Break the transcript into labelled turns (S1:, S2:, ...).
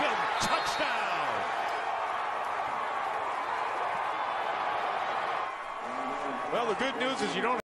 S1: Beckham, touchdown! Well, the good news is you don't